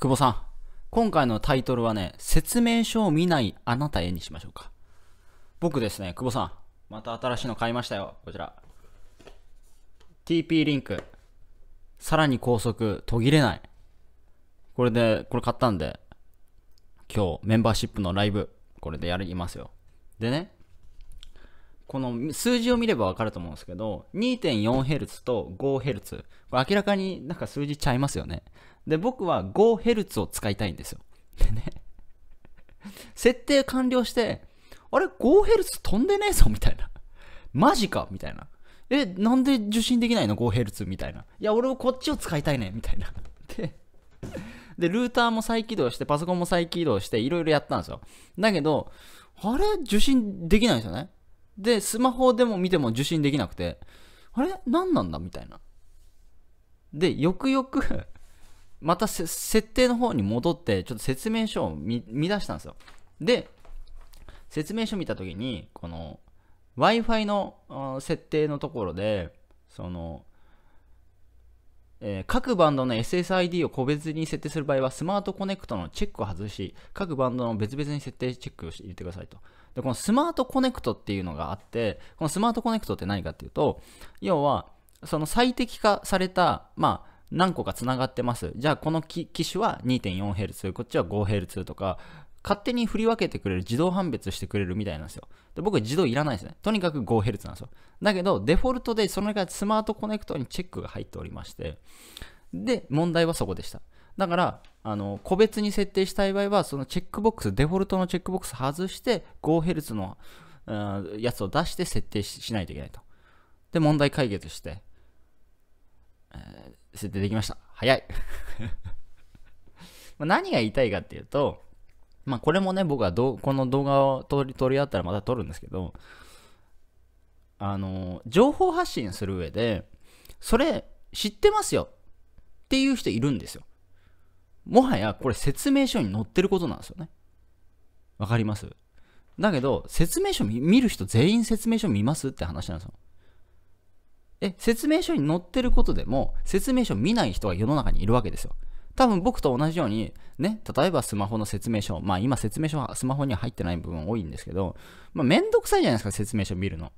久保さん、今回のタイトルはね、説明書を見ないあなたへにしましょうか。僕ですね、久保さん、また新しいの買いましたよ。こちら。TP リンク。さらに高速途切れない。これで、これ買ったんで、今日メンバーシップのライブ、これでやりますよ。でね、この数字を見ればわかると思うんですけど、2.4Hz と 5Hz。これ明らかになんか数字ちゃいますよね。で、僕は 5Hz を使いたいんですよ。でね、設定完了して、あれ ?5Hz 飛んでねえぞみたいな。マジか？みたいな。え、なんで受信できないの ?5Hz みたいな。いや、俺はこっちを使いたいねみたいな。で、で、ルーターも再起動して、パソコンも再起動して、いろいろやったんですよ。だけど、あれ？受信できないんですよね。で、スマホでも見ても受信できなくて、あれ？何なんだ？みたいな。で、よくよく また設定の方に戻って、ちょっと説明書を見出したんですよ。で、説明書見たときに、この Wi-Fi の設定のところで、その、えー、各バンドの SSID を個別に設定する場合は、スマートコネクトのチェックを外し、各バンドの別々に設定チェックをして入れてくださいと。で、このスマートコネクトっていうのがあって、このスマートコネクトって何かっていうと、要は、その最適化された、まあ、何個かつながってます。じゃあ、この機種は 2.4Hz、こっちは 5Hz とか、勝手に振り分けてくれる、自動判別してくれるみたいなんですよ。で僕、自動いらないですね。とにかく 5Hz なんですよ。だけど、デフォルトでそのがスマートコネクトにチェックが入っておりまして、で、問題はそこでした。だから、あの、個別に設定したい場合は、そのチェックボックス、デフォルトのチェックボックス外して、5Hz の、やつを出して設定しないといけないと。で、問題解決して、えー、設定できました。早い。ま何が言いたいかっていうと、まあこれもね、僕はどこの動画を撮り撮り合ったらまた撮るんですけど、あの、情報発信する上で、それ知ってますよっていう人いるんですよ。もはやこれ説明書に載ってることなんですよね。わかります？だけど、説明書見る人全員説明書見ますって話なんですよ。え、説明書に載ってることでも、説明書見ない人が世の中にいるわけですよ。多分僕と同じように、ね、例えばスマホの説明書、まあ今説明書はスマホには入ってない部分多いんですけど、まあめんどくさいじゃないですか、説明書見るの。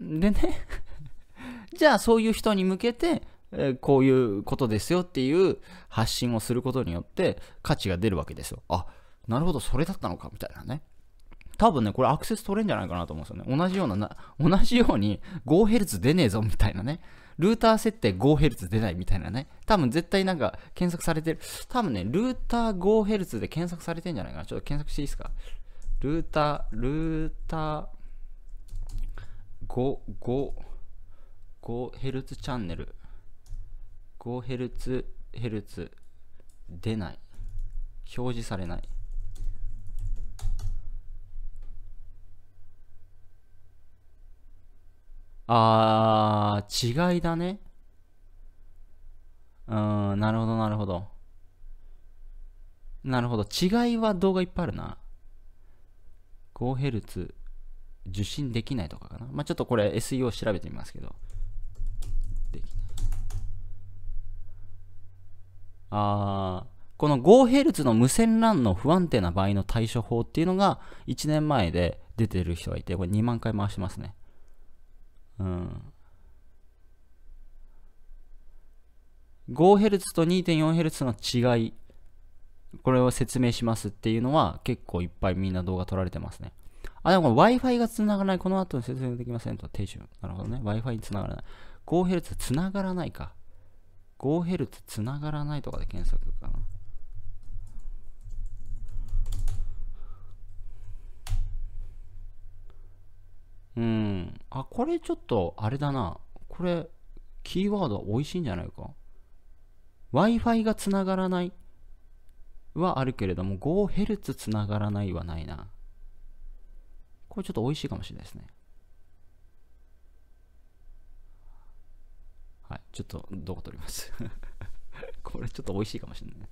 でね じゃあそういう人に向けて、えこういうことですよっていう発信をすることによって価値が出るわけですよ。あ、なるほど、それだったのか、みたいなね。多分ね、これアクセス取れんじゃないかなと思うんですよね。同じような、な同じように 5Hz 出ねえぞみたいなね。ルーター設定 5Hz 出ないみたいなね。多分絶対なんか検索されてる。多分ね、ルーター 5Hz で検索されてんじゃないかな。ちょっと検索していいですか？ルーター、ルーター5、5、5Hz チャンネル。5Hz、ヘルツ出ない。表示されない。あー、違いだね。うん、なるほど、なるほど。なるほど。違いは動画いっぱいあるな。5Hz 受信できないとかかな。まあ、ちょっとこれ SEO 調べてみますけど。できない。あこの 5Hz の無線 LAN の不安定な場合の対処法っていうのが1年前で出てる人がいて、これ2万回回してますね。うん。5Hz と 2.4Hz の違い、これを説明しますっていうのは結構いっぱいみんな動画撮られてますね。あ、でも Wi-Fi が繋がらない。この後に説明できませんと。停止。なるほどね。Wi-Fi に繋がらない。5Hz 繋がらないか。5Hz 繋がらないとかで検索かな。うん。あ、これちょっと、あれだな。これ、キーワード美味しいんじゃないか。Wi-Fi がつながらないはあるけれども、5Hz つながらないはないな。これちょっと美味しいかもしれないですね。はい。ちょっと動画撮ります これちょっと美味しいかもしれない。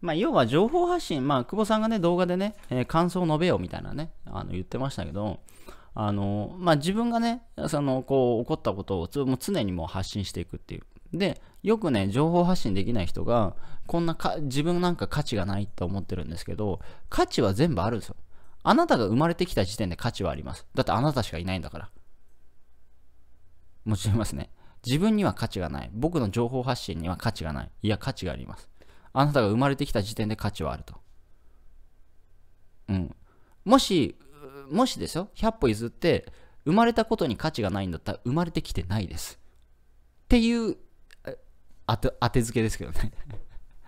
まあ、要は情報発信、まあ、久保さんがね、動画でね、えー、感想を述べようみたいなね、あの言ってましたけど、あの、まあ、自分がね、その、こう、起こったことをもう常にもう発信していくっていう。で、よくね、情報発信できない人が、こんなか、自分なんか価値がないって思ってるんですけど、価値は全部あるんですよ。あなたが生まれてきた時点で価値はあります。だってあなたしかいないんだから。もちろんますね。自分には価値がない。僕の情報発信には価値がない。いや、価値があります。あなたが生まれてきた時点で価値はあると。うん。もし、もしですよ、100歩譲って、生まれたことに価値がないんだったら生まれてきてないです。っていう当て当て付けですけどね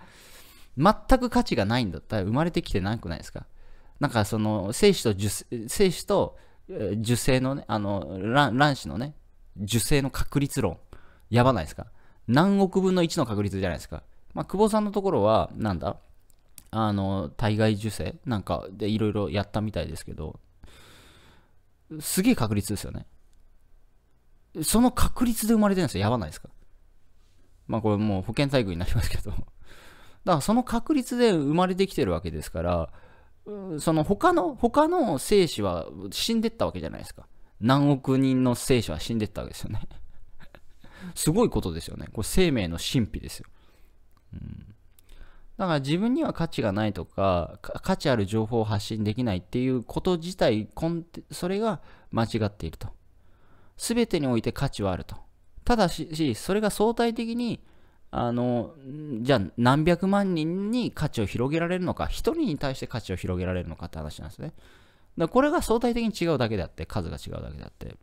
全く価値がないんだったら生まれてきてなくないですか？なんかその精子と受精子と受精のね、あの卵子のね、受精の確率論、やばないですか？何億分の1の確率じゃないですか？まあ、久保さんのところは、なんだ？あの、体外受精？なんかでいろいろやったみたいですけど、すげえ確率ですよね。その確率で生まれてるんですよ。やばないですか？まあこれもう保険体育になりますけど。だからその確率で生まれてきてるわけですから、その他の、他の精子は死んでったわけじゃないですか。何億人の精子は死んでったわけですよね。すごいことですよね。これ生命の神秘ですよ。うん、だから自分には価値がないとか、価値ある情報を発信できないっていうこと自体、それが間違っていると。すべてにおいて価値はあると。ただし、それが相対的に、あの、じゃあ何百万人に価値を広げられるのか、一人に対して価値を広げられるのかって話なんですね。だこれが相対的に違うだけであって、数が違うだけであって。だか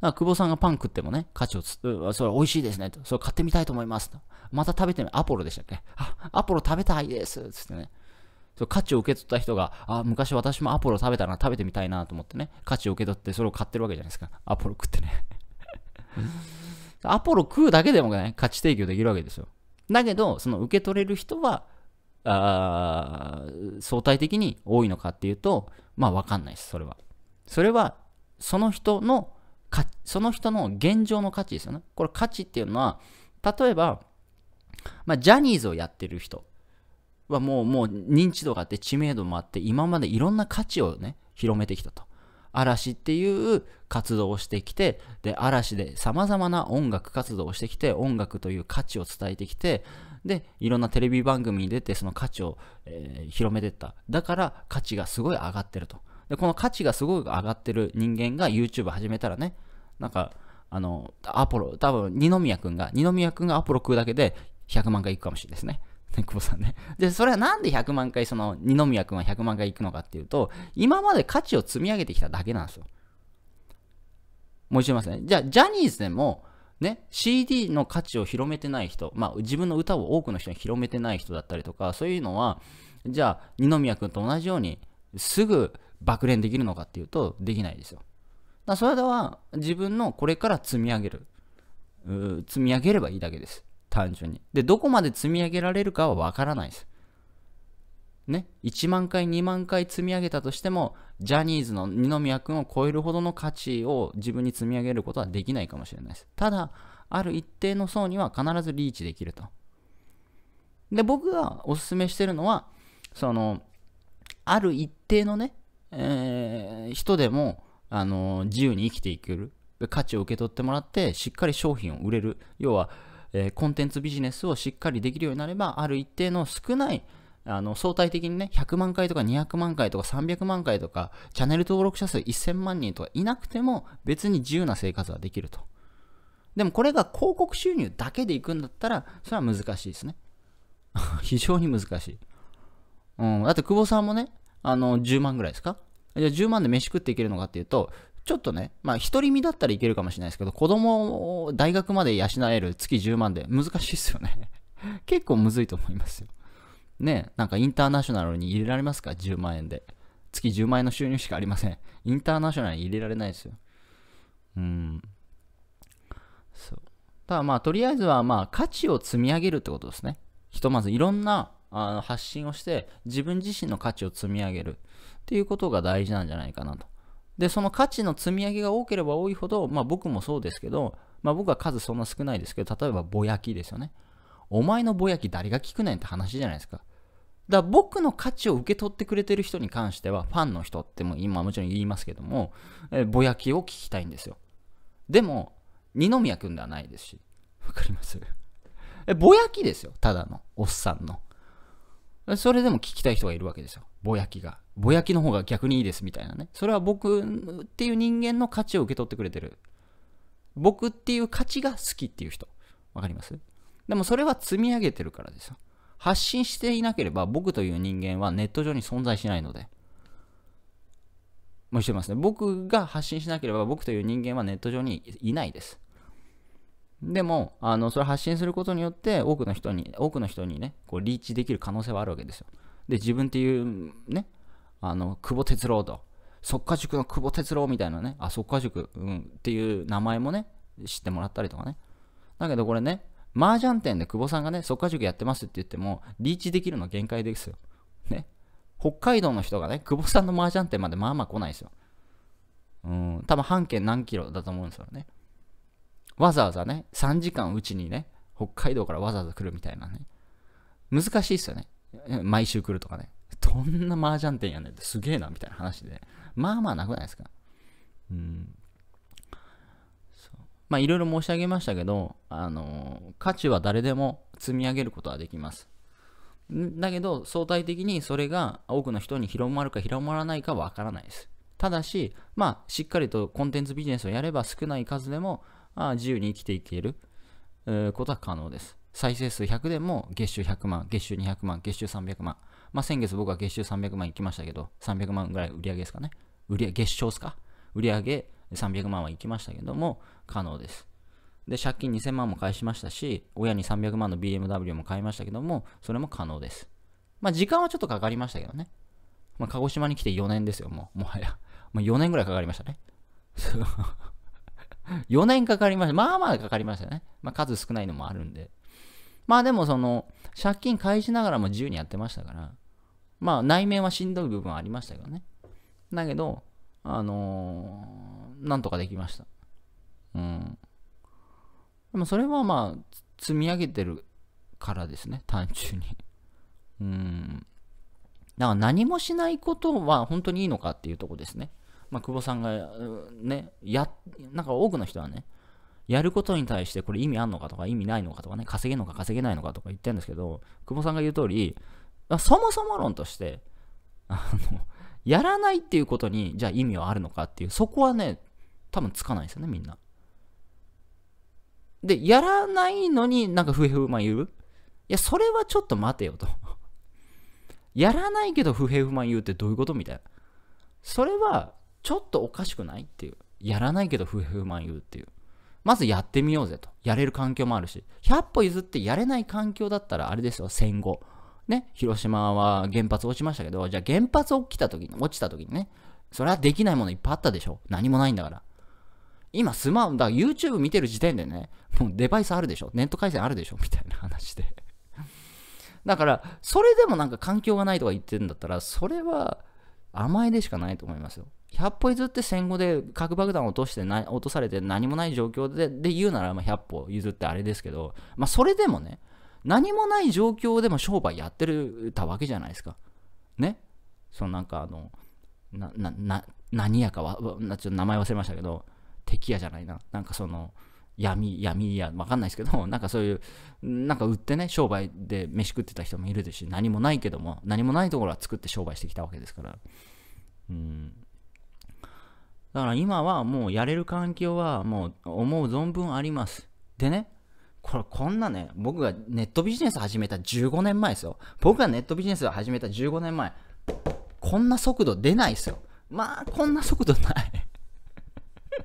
ら久保さんがパン食ってもね、価値をつ、それ美味しいですねと。それ買ってみたいと思いますと。また食べてみ、アポロでしたっけ？あ、アポロ食べたいですつってね。そ価値を受け取った人が、あ、昔私もアポロ食べたら食べてみたいなと思ってね、価値を受け取ってそれを買ってるわけじゃないですか。アポロ食ってね。アポロ食うだけでもね、価値提供できるわけですよ。だけど、その受け取れる人は、あ相対的に多いのかっていうと、まあわかんないです、それは。それは、その人のか、その人の現状の価値ですよね。これ価値っていうのは、例えば、まあ、ジャニーズをやってる人はもう、もう認知度があって知名度もあって、今までいろんな価値をね、広めてきたと。嵐っていう活動をしてきて、で、嵐で様々な音楽活動をしてきて、音楽という価値を伝えてきて、で、いろんなテレビ番組に出て、その価値を、えー、広めていった。だから価値がすごい上がってると。で、この価値がすごい上がってる人間が YouTube 始めたらね、なんか、あの、アポロ、多分、二宮くんが、二宮くんがアポロ食うだけで100万回いくかもしれないですね。ね、久保さんね。で、それはなんで100万回、その、二宮君は100万回行くのかっていうと、今まで価値を積み上げてきただけなんですよ。もう一度言いますね。じゃあ、ジャニーズでも、ね、CD の価値を広めてない人、まあ、自分の歌を多くの人に広めてない人だったりとか、そういうのは、じゃあ、二宮君と同じように、すぐ爆練できるのかっていうと、できないですよ。だそれでは、自分のこれから積み上げる。積み上げればいいだけです。単純に。で、どこまで積み上げられるかはわからないです。ね、1万回、2万回積み上げたとしても、ジャニーズの二宮君を超えるほどの価値を自分に積み上げることはできないかもしれないです。ただ、ある一定の層には必ずリーチできると。で、僕がお勧めしてるのは、その、ある一定のね、えー、人でも、あの自由に生きていける。価値を受け取ってもらって、しっかり商品を売れる。要は、えー、コンテンツビジネスをしっかりできるようになれば、ある一定の少ない、あの相対的にね、100万回とか200万回とか300万回とか、チャンネル登録者数1000万人とかいなくても、別に自由な生活はできると。でもこれが広告収入だけでいくんだったら、それは難しいですね。非常に難しい。うん、だって久保さんもね、あの、10万ぐらいですか？じゃあ10万で飯食っていけるのかっていうと、ちょっとね、まあ、独り身だったらいけるかもしれないですけど、子供を大学まで養える月10万で難しいですよね。結構むずいと思いますよ。ね、なんかインターナショナルに入れられますか ?10 万円で。月10万円の収入しかありません。インターナショナルに入れられないですよ。うん。そう。ただまあ、とりあえずはまあ、価値を積み上げるってことですね。ひとまずいろんなあの発信をして、自分自身の価値を積み上げるっていうことが大事なんじゃないかなと。で、その価値の積み上げが多ければ多いほど、まあ僕もそうですけど、まあ僕は数そんな少ないですけど、例えばぼやきですよね。お前のぼやき誰が聞くねんって話じゃないですか。だから僕の価値を受け取ってくれてる人に関しては、ファンの人っても今もちろん言いますけども、えぼやきを聞きたいんですよ。でも、二宮君ではないですし、わかります？え、ぼやきですよ。ただの、おっさんの。それでも聞きたい人がいるわけですよ。ぼやきが。ぼやきの方が逆にいいですみたいなね。それは僕っていう人間の価値を受け取ってくれてる。僕っていう価値が好きっていう人。わかります？でもそれは積み上げてるからですよ。発信していなければ僕という人間はネット上に存在しないので。もうしてますね。僕が発信しなければ僕という人間はネット上にいないです。でも、あの、それ発信することによって、多くの人に、多くの人にね、こう、リーチできる可能性はあるわけですよ。で、自分っていう、ね、あの、久保哲郎と、速化塾の久保哲郎みたいなね、あ、速化塾、うん、っていう名前もね、知ってもらったりとかね。だけどこれね、麻雀店で久保さんがね、速化塾やってますって言っても、リーチできるの限界ですよ。ね。北海道の人がね、久保さんの麻雀店までまあまあ来ないですよ。うん、多分半径何キロだと思うんですよね。わざわざね、3時間うちにね、北海道からわざわざ来るみたいなね。難しいっすよね。毎週来るとかね。どんな麻雀店やねんってすげえなみたいな話で。まあまあなくないですか。うん。まあいろいろ申し上げましたけど、あのー、価値は誰でも積み上げることはできます。だけど、相対的にそれが多くの人に広まるか広まらないかわからないです。ただし、まあ、しっかりとコンテンツビジネスをやれば少ない数でも自由に生きていける、ことは可能です。再生数100でも月収100万、月収200万、月収300万。まあ、先月僕は月収300万いきましたけど、300万ぐらい売り上げですかね。売上月賞ですか？売上300万はいきましたけども、可能です。で、借金2000万も返しましたし、親に300万の BMW も買いましたけども、それも可能です。まあ、時間はちょっとかかりましたけどね。まあ、鹿児島に来て4年ですよ、もう。もはや。もう4年ぐらいかかりましたね。4年かかりました。まあまあかかりましたね。まあ数少ないのもあるんで。まあでもその、借金返しながらも自由にやってましたから、まあ内面はしんどい部分はありましたけどね。だけど、あのー、なんとかできました。うん。でもそれはまあ、積み上げてるからですね、単純に。うん。だから何もしないことは本当にいいのかっていうとこですね。まあ、久保さんが、ね、や、なんか多くの人はね、やることに対してこれ意味あんのかとか意味ないのかとかね、稼げるのか稼げないのかとか言ってるんですけど、久保さんが言う通り、そもそも論として、あの、やらないっていうことに、じゃあ意味はあるのかっていう、そこはね、多分つかないですよね、みんな。で、やらないのになんかふえふま言う？いや、それはちょっと待てよと。やらないけど不平不満言うってどういうこと？みたいな。それはちょっとおかしくない？っていう。やらないけど不平不満言うっていう。まずやってみようぜと。やれる環境もあるし。100歩譲ってやれない環境だったらあれですよ、戦後。ね、広島は原発落ちましたけど、じゃあ原発起きた時に、落ちた時にね、それはできないものいっぱいあったでしょ何もないんだから。今スマホ、だから YouTube 見てる時点でね、もうデバイスあるでしょネット回線あるでしょみたいな話で。だから、それでもなんか環境がないとか言ってるんだったら、それは甘えでしかないと思いますよ。100歩譲って戦後で核爆弾を落としてな落とされて何もない状況でで言うならま100歩譲ってあれですけど、まあ、それでもね、何もない状況でも商売やってるたわけじゃないですか。ね。そのなんかあの、な、な、な、何やかは、ちょっと名前忘れましたけど、敵やじゃないな。なんかその、闇、闇や、わかんないですけど、なんかそういう、なんか売ってね、商売で飯食ってた人もいるですし、何もないけども、何もないところは作って商売してきたわけですから。うん。だから今はもうやれる環境はもう思う存分あります。でね、これこんなね、僕がネットビジネス始めた15年前ですよ。僕がネットビジネスを始めた15年前、こんな速度出ないですよ。まあ、こんな速度ない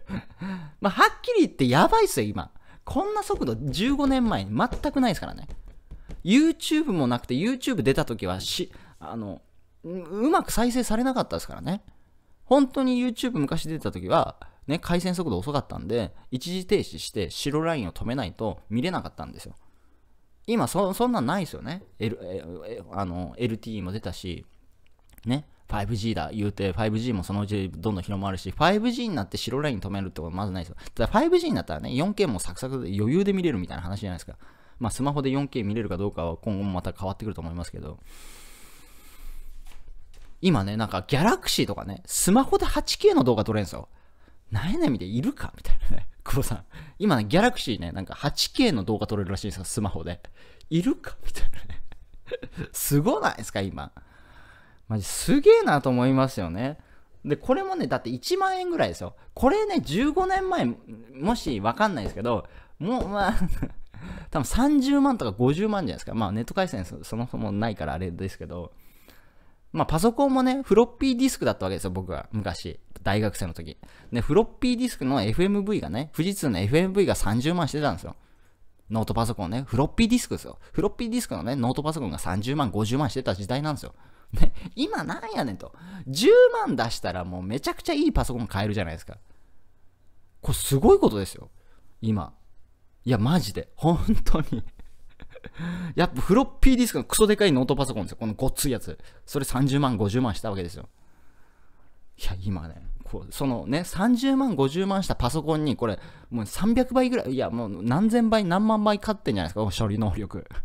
まあ、はっきり言ってやばいっすよ、今。こんな速度15年前に全くないですからね。YouTube もなくて YouTube 出た時はし、あの、うまく再生されなかったですからね。本当に YouTube 昔出てた時は、ね、回線速度遅かったんで、一時停止して白ラインを止めないと見れなかったんですよ。今そ、そんなんないですよね。LTE も出たし、ね、5G だ言うて、5G もそのうちどんどん広まるし、5G になって白ライン止めるってことはまずないですよ。ただ 5G になったらね、4K もサクサクで余裕で見れるみたいな話じゃないですか。まあスマホで 4K 見れるかどうかは今後もまた変わってくると思いますけど、今ね、なんかギャラクシーとかね、スマホで 8K の動画撮れるんですよ。何やねんみたいな、いるかみたいなね。久保さん。今ね、ギャラクシーね、なんか 8K の動画撮れるらしいんですよ、スマホで。いるかみたいなね。すごないですか、今。マジすげえなと思いますよね。で、これもね、だって1万円ぐらいですよ。これね、15年前、もしわかんないですけど、もう、まあ 多分30万とか50万じゃないですか。まあ、ネット回線そもそもないからあれですけど、まあ、パソコンもね、フロッピーディスクだったわけですよ、僕は。昔。大学生の時。で、フロッピーディスクの FMV がね、富士通の FMV が30万してたんですよ。ノートパソコンね。フロッピーディスクですよ。フロッピーディスクのね、ノートパソコンが30万、50万してた時代なんですよ。ね、今なんやねんと。10万出したらもうめちゃくちゃいいパソコン買えるじゃないですか。これすごいことですよ。今。いや、マジで。本当に やっぱフロッピーディスクのクソでかいノートパソコンですよ。このごっついやつ。それ30万、50万したわけですよ。いや、今ね、こうそのね、30万、50万したパソコンに、これ、もう300倍ぐらい、いや、もう何千倍、何万倍買ってんじゃないですか、処理能力。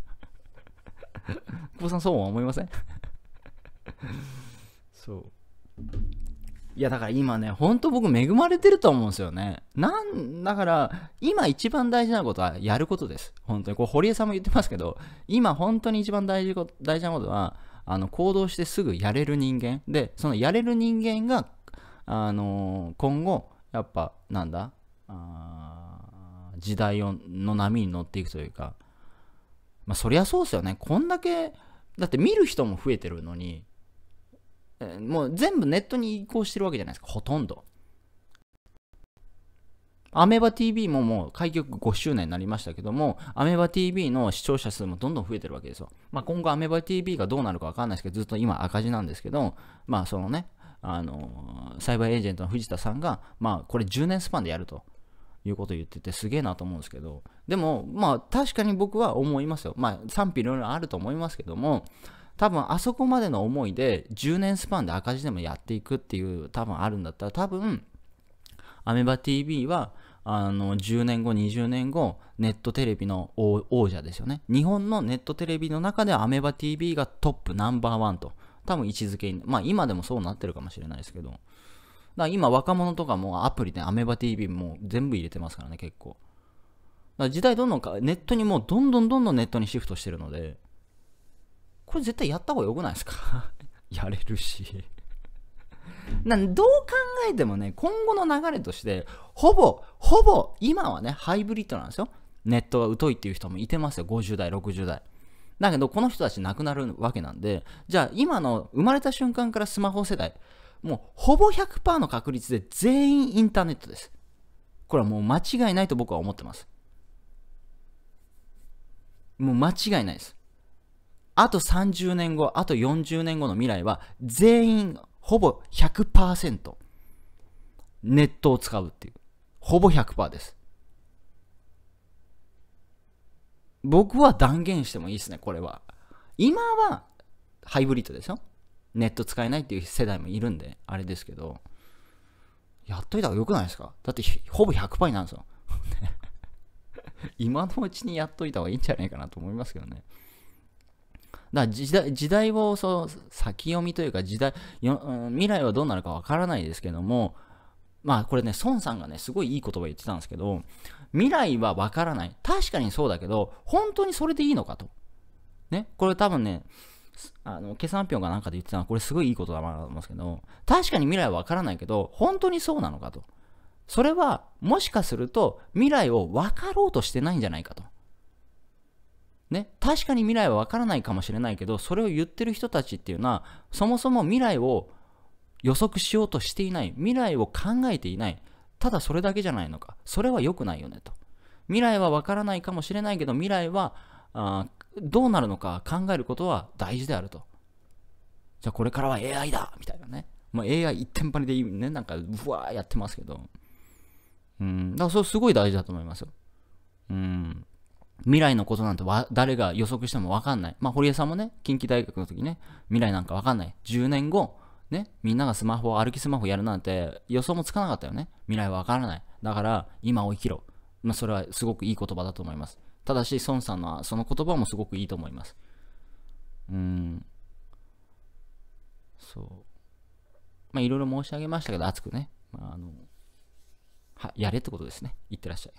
久保さん、そうは思いません？そう。いや、だから今ね、ほんと僕恵まれてると思うんですよね。なん、だから、今一番大事なことはやることです。本当に。こう、堀江さんも言ってますけど、今本当に一番大事大事なことは、あの、行動してすぐやれる人間。で、そのやれる人間が、あの、今後、やっぱ、なんだあ時代をの波に乗っていくというか、まあ、そりゃそうですよね。こんだけ、だって見る人も増えてるのに、もう全部ネットに移行してるわけじゃないですか、ほとんど。アメバ TV ももう開局5周年になりましたけども、アメバ TV の視聴者数もどんどん増えてるわけですよ。まあ、今後アメバ TV がどうなるかわかんないですけど、ずっと今赤字なんですけど、まあそのね、あのサイバーエージェントの藤田さんが、まあこれ10年スパンでやるということを言っててすげえなと思うんですけど、でもまあ確かに僕は思いますよ。まあ賛否いろいろあると思いますけども、多分あそこまでの思いで10年スパンで赤字でもやっていくっていう多分あるんだったら多分アメバ TV はあの10年後、20年後、ネットテレビの王者ですよね。日本のネットテレビの中ではアメバ TV がトップナンバーワンと、多分位置づけに、まあ今でもそうなってるかもしれないですけど、だから今若者とかもアプリでアメバ TV も全部入れてますからね、結構。だから時代どんどんか、ネットにもうどんどんどんどんネットにシフトしてるので、これ絶対やった方が良くないですか？やれるしなんどう考えてもね、今後の流れとして、ほぼ、ほぼ、今はね、ハイブリッドなんですよ。ネットが疎いっていう人もいてますよ。50代、60代。だけど、この人たち亡くなるわけなんで、じゃあ今の生まれた瞬間からスマホ世代、もうほぼ100%の確率で全員インターネットです。これはもう間違いないと僕は思ってます。もう間違いないです。あと30年後、あと40年後の未来は、全員、ほぼ100%、ネットを使うっていう。ほぼ100%です。僕は断言してもいいですね、これは。今は、ハイブリッドですよ。ネット使えないっていう世代もいるんで、あれですけど、やっといた方が良くないですか？だって、ほぼ100%になるんですよ。今のうちにやっといた方がいいんじゃないかなと思いますけどね。だから時代時代をそう先読みというか時代よ未来はどうなるかわからないですけども、まあこれね、孫さんがね、すごいいい言葉言ってたんですけど、未来はわからない。確かにそうだけど、本当にそれでいいのかと。ね、これ多分ね、あの、決算表かなんかで言ってたのは、これすごいいいことだなと思うんですけど、確かに未来はわからないけど、本当にそうなのかと。それは、もしかすると、未来を分かろうとしてないんじゃないかと。ね、確かに未来は分からないかもしれないけど、それを言ってる人たちっていうのは、そもそも未来を予測しようとしていない。未来を考えていない。ただそれだけじゃないのか。それは良くないよねと。未来は分からないかもしれないけど、未来はあどうなるのか考えることは大事であると。じゃあこれからは AI だみたいなね。まあ、AI 一点張りでいいね。なんか、ふわーやってますけど。うん。だからそれすごい大事だと思いますよ。うん。未来のことなんて誰が予測してもわかんない。まあ、堀江さんもね、近畿大学の時ね、未来なんかわかんない。10年後、ね、みんながスマホ、歩きスマホやるなんて予想もつかなかったよね。未来はわからない。だから、今を生きろ。まあ、それはすごくいい言葉だと思います。ただし、孫さんのその言葉もすごくいいと思います。うん。そう。まあ、いろいろ申し上げましたけど、熱くね。まあ、あの、はやれってことですねいってらっしゃい